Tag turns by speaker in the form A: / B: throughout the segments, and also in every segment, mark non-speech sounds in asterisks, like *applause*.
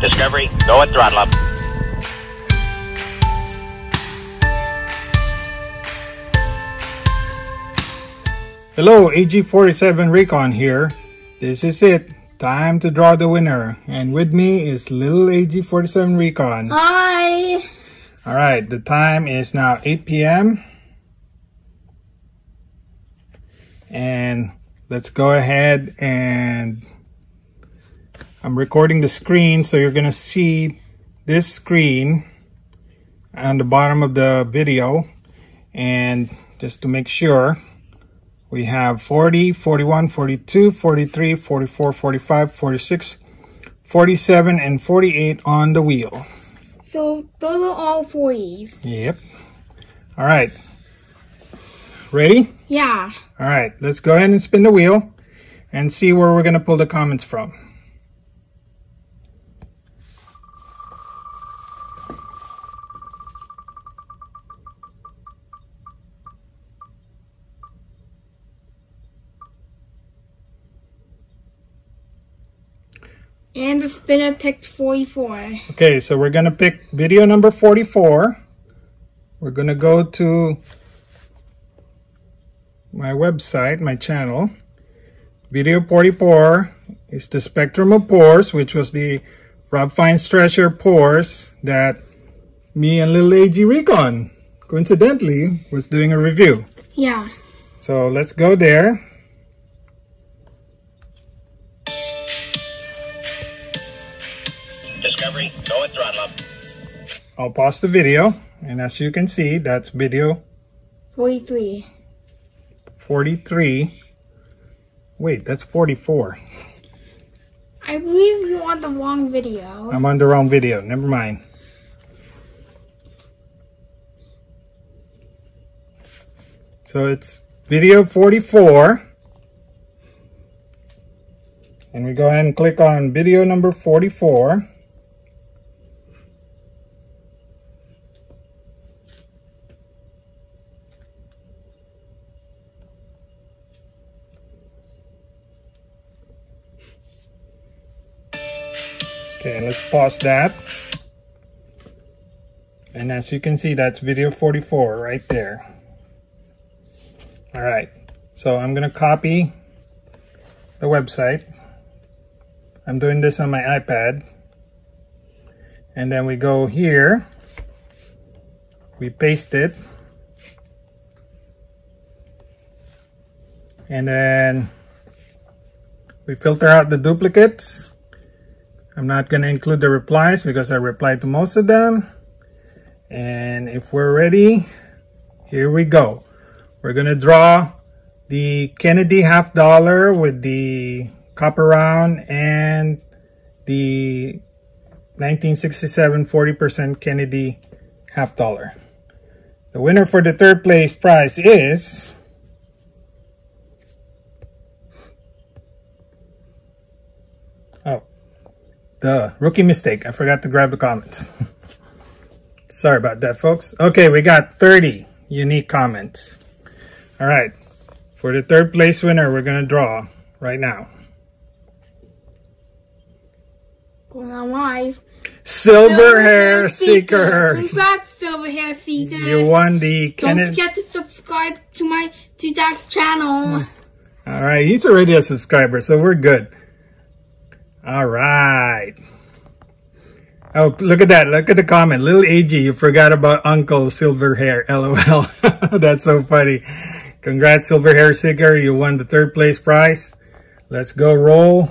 A: Discovery, go at throttle up.
B: Hello, AG47 Recon here. This is it. Time to draw the winner. And with me is little AG47 Recon.
C: Hi.
B: All right, the time is now 8 p.m. And let's go ahead and I'm recording the screen so you're gonna see this screen on the bottom of the video. And just to make sure we have 40 41 42 43 44 45 46 47 and 48 on the wheel.
C: So those are all 40s.
B: yep. All right. Ready?
C: Yeah.
B: all right. Let's go ahead and spin the wheel and see where we're going to pull the comments from
C: And the spinner picked 44.
B: Okay, so we're gonna pick video number 44. We're gonna go to my website, my channel. Video 44 is the spectrum of pores, which was the Rob Fines Treasure pores that me and little AG Recon, coincidentally, was doing a review.
C: Yeah.
B: So let's go there.
A: Discovery, go at throttle up.
B: I'll pause the video, and as you can see, that's video
C: 43.
B: 43. Wait, that's 44.
C: I believe you want the wrong video.
B: I'm on the wrong video. Never mind. So it's video 44. And we go ahead and click on video number 44. Okay, let's pause that. And as you can see, that's video 44 right there. All right, so I'm gonna copy the website. I'm doing this on my iPad. And then we go here, we paste it. And then we filter out the duplicates. I'm not going to include the replies because I replied to most of them. And if we're ready, here we go. We're going to draw the Kennedy half dollar with the copper round and the 1967 40% Kennedy half dollar. The winner for the third place prize is Oh, the rookie mistake. I forgot to grab the comments. *laughs* Sorry about that, folks. Okay, we got 30 unique comments. All right, for the third place winner, we're going to draw right now.
C: Going on live.
B: Silver Hair Seeker.
C: Congrats, Silver Hair Seeker.
B: You won the
C: Don't
B: Kennedy.
C: forget to subscribe to my to Jack's channel.
B: All right, he's already a subscriber, so we're good. All right. Oh, look at that. Look at the comment. Little AG, you forgot about Uncle Silver Hair. *laughs* LOL. *laughs* That's so funny. Congrats, Silver Hair Seeker. You won the third place prize. Let's go roll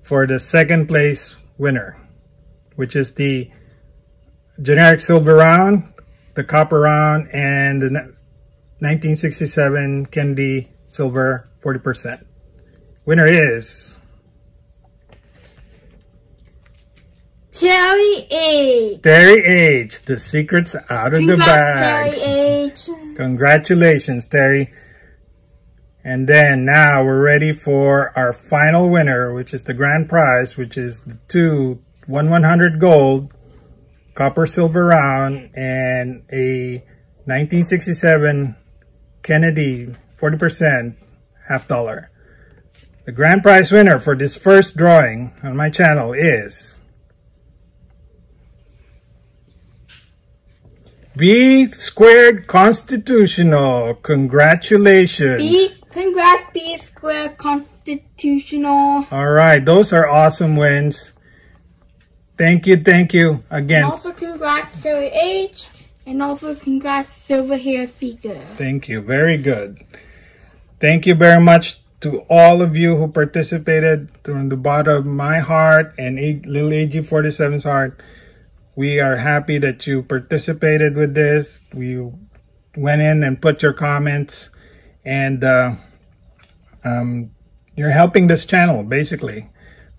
B: for the second place winner, which is the generic silver round, the copper round, and the 1967 Kennedy Silver 40%. Winner is
C: Terry H.
B: Terry H. The secret's out of the bag.
C: Terry H.
B: Congratulations, Terry. And then now we're ready for our final winner, which is the grand prize, which is the two 1 100 gold, copper silver round, and a 1967 Kennedy 40% half dollar. The grand prize winner for this first drawing on my channel is B squared constitutional. Congratulations.
C: B, congrats, B square constitutional.
B: All right, those are awesome wins. Thank you, thank you
C: And
B: again.
C: also congrats, Zoe H. And also congrats, Silver Hair Seeker.
B: Thank you. Very good. Thank you very much to all of you who participated from the bottom of my heart and A- little AG47's heart. We are happy that you participated with this. We went in and put your comments and uh, um, you're helping this channel basically.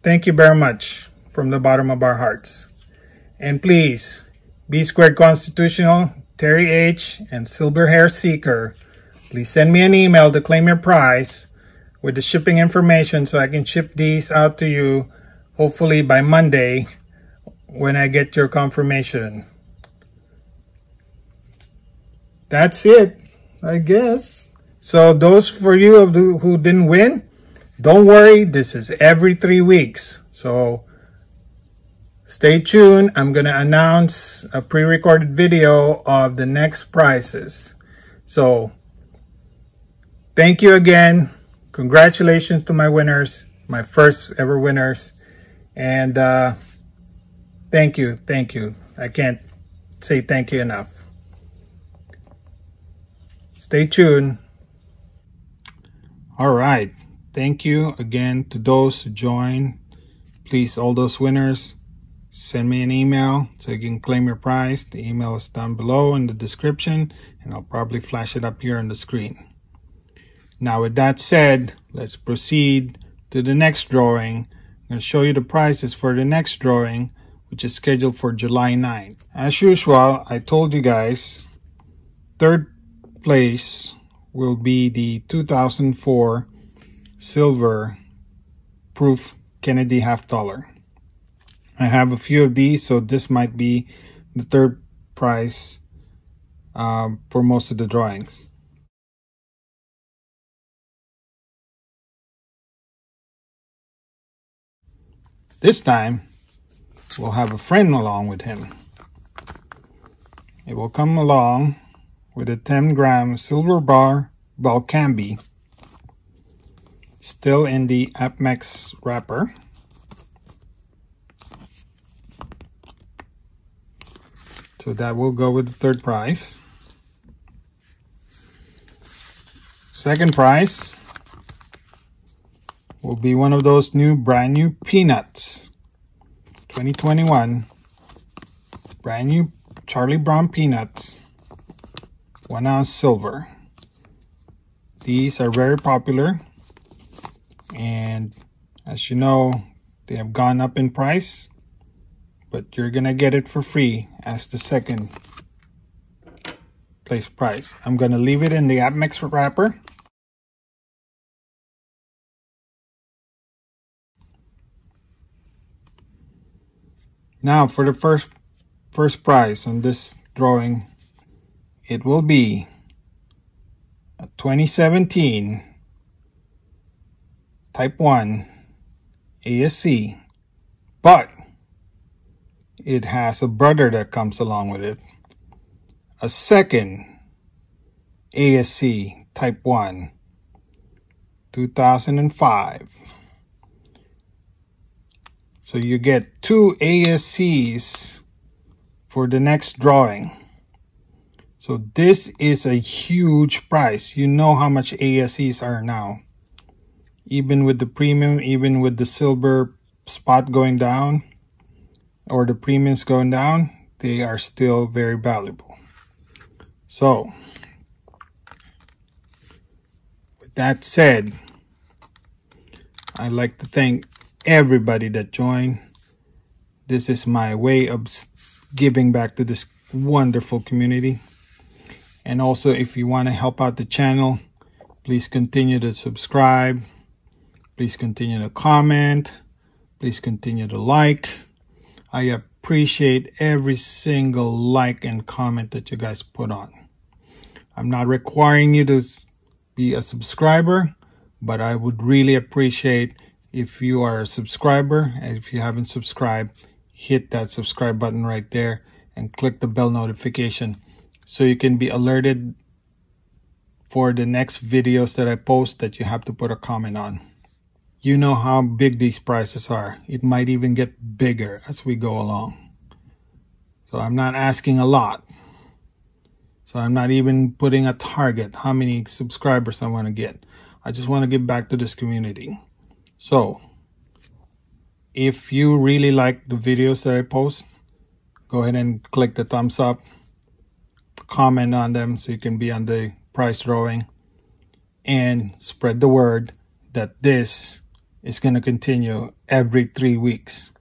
B: Thank you very much from the bottom of our hearts. And please, B Squared Constitutional, Terry H, and Silver Hair Seeker, please send me an email to claim your prize with the shipping information so I can ship these out to you hopefully by Monday when I get your confirmation. That's it, I guess. So those for you who didn't win, don't worry, this is every three weeks. So stay tuned. I'm going to announce a pre-recorded video of the next prizes. So thank you again. Congratulations to my winners, my first ever winners. And uh, thank you, thank you. I can't say thank you enough. Stay tuned. All right. Thank you again to those who joined. Please, all those winners, send me an email so you can claim your prize. The email is down below in the description, and I'll probably flash it up here on the screen. Now, with that said, let's proceed to the next drawing. I'm going to show you the prices for the next drawing, which is scheduled for July 9th. As usual, I told you guys, third place will be the 2004 silver proof Kennedy half dollar. I have a few of these, so this might be the third prize um, for most of the drawings. This time, we'll have a friend along with him. It will come along with a 10 gram silver bar Valcambi, still in the Apmex wrapper. So that will go with the third prize. Second prize will be one of those new brand new peanuts. 2021 brand new Charlie Brown peanuts. One ounce silver. These are very popular. And as you know they have gone up in price but you're gonna get it for free as the second place price. I'm gonna leave it in the Apmex wrapper Now for the first first prize on this drawing, it will be a 2017 Type 1 ASE, but it has a brother that comes along with it. A second ASE Type 1 2005. So you get two ASEs for the next drawing. So this is a huge price. You know how much ASEs are now. Even with the premium, even with the silver spot going down, or the premiums going down, they are still very valuable. So, with that said, I'd like to thank everybody that joined. This is my way of giving back to this wonderful community. And also, if you want to help out the channel, please continue to subscribe. Please continue to comment. Please continue to like. I appreciate every single like and comment that you guys put on. I'm not requiring you to be a subscriber, but I would really appreciate if you are a subscriber if you haven't subscribed, hit that subscribe button right there and click the bell notification so you can be alerted for the next videos that I post that you have to put a comment on. You know how big these prices are. It might even get bigger as we go along. So I'm not asking a lot. So I'm not even putting a target how many subscribers I want to get. I just want to give back to this community. So if you really like the videos that I post, go ahead and click the thumbs up, comment on them so you can be on the price drawing and spread the word that this is going to continue every three weeks.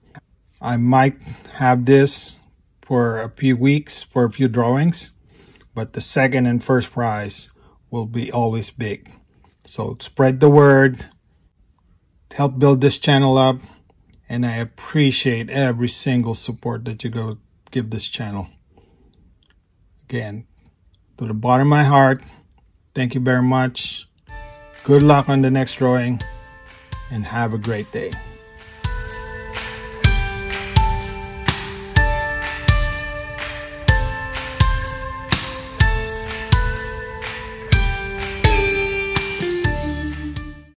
B: I might have this for a few weeks for a few drawings, but the second and first prize will be always big. So spread the word, help build this channel up, and I appreciate every single support that you go give this channel. Again, to the bottom of my heart, thank you very much. Good luck on the next drawing and have a great day.